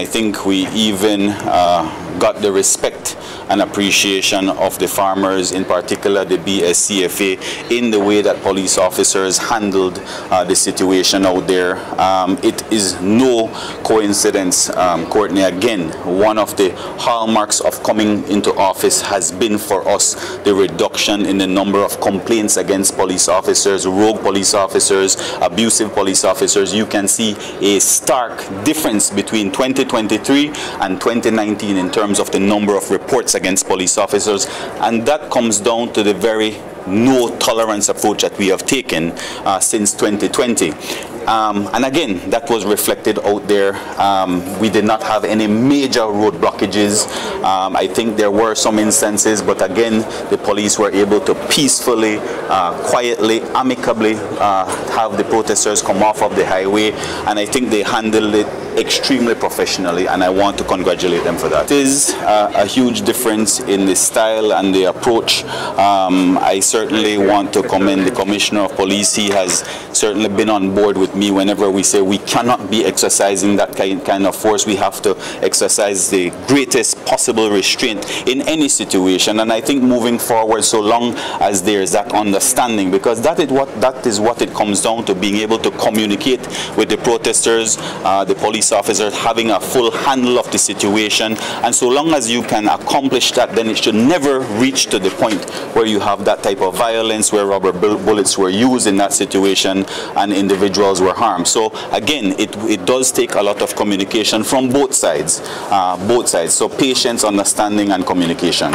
I think we even uh, got the respect and appreciation of the farmers, in particular the BSCFA, in the way that police officers handled uh, the situation out there. Um, it is no coincidence, um, Courtney, again, one of the hallmarks of coming into office has been for us the reduction in the number of complaints against police officers, rogue police officers, abusive police officers. You can see a stark difference between 2023 and 2019 in terms of the number of reports against police officers. And that comes down to the very no tolerance approach that we have taken uh, since 2020. Um, and again, that was reflected out there. Um, we did not have any major road blockages. Um, I think there were some instances, but again, the police were able to peacefully, uh, quietly, amicably uh, have the protesters come off of the highway. And I think they handled it extremely professionally and I want to congratulate them for that. It is uh, a huge difference in the style and the approach. Um, I certainly want to commend the Commissioner of Police. He has certainly been on board with me whenever we say we cannot be exercising that kind of force. We have to exercise the greatest possible restraint in any situation. And I think moving forward, so long as there is that understanding, because that is what that is what it comes down to, being able to communicate with the protesters, uh, the police officers, having a full handle of the situation. And so long as you can accomplish that, then it should never reach to the point where you have that type of violence, where rubber bullets were used in that situation and individuals were harmed. So again, it, it does take a lot of communication from both sides, uh, both sides. So patience, understanding, and communication.